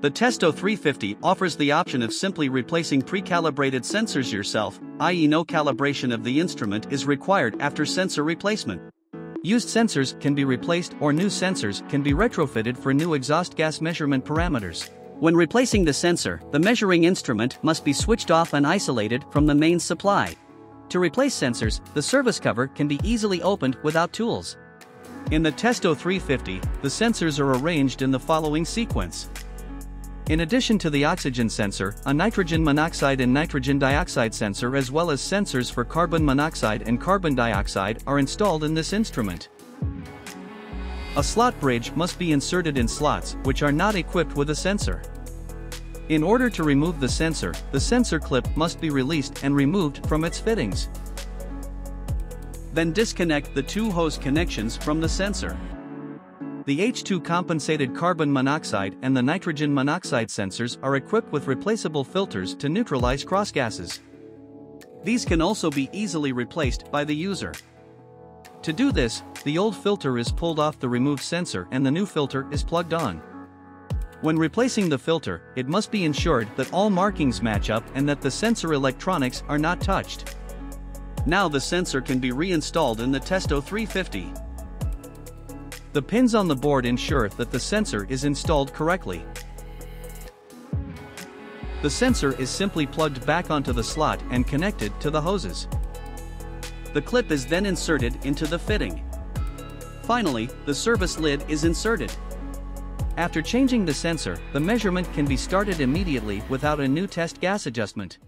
The Testo 350 offers the option of simply replacing pre-calibrated sensors yourself, i.e. no calibration of the instrument is required after sensor replacement. Used sensors can be replaced or new sensors can be retrofitted for new exhaust gas measurement parameters. When replacing the sensor, the measuring instrument must be switched off and isolated from the main supply. To replace sensors, the service cover can be easily opened without tools. In the Testo 350, the sensors are arranged in the following sequence. In addition to the oxygen sensor, a nitrogen monoxide and nitrogen dioxide sensor as well as sensors for carbon monoxide and carbon dioxide are installed in this instrument. A slot bridge must be inserted in slots which are not equipped with a sensor. In order to remove the sensor, the sensor clip must be released and removed from its fittings. Then disconnect the two hose connections from the sensor. The H2 compensated carbon monoxide and the nitrogen monoxide sensors are equipped with replaceable filters to neutralize cross gases. These can also be easily replaced by the user. To do this, the old filter is pulled off the removed sensor and the new filter is plugged on. When replacing the filter, it must be ensured that all markings match up and that the sensor electronics are not touched. Now the sensor can be reinstalled in the Testo 350. The pins on the board ensure that the sensor is installed correctly. The sensor is simply plugged back onto the slot and connected to the hoses. The clip is then inserted into the fitting. Finally, the service lid is inserted. After changing the sensor, the measurement can be started immediately without a new test gas adjustment.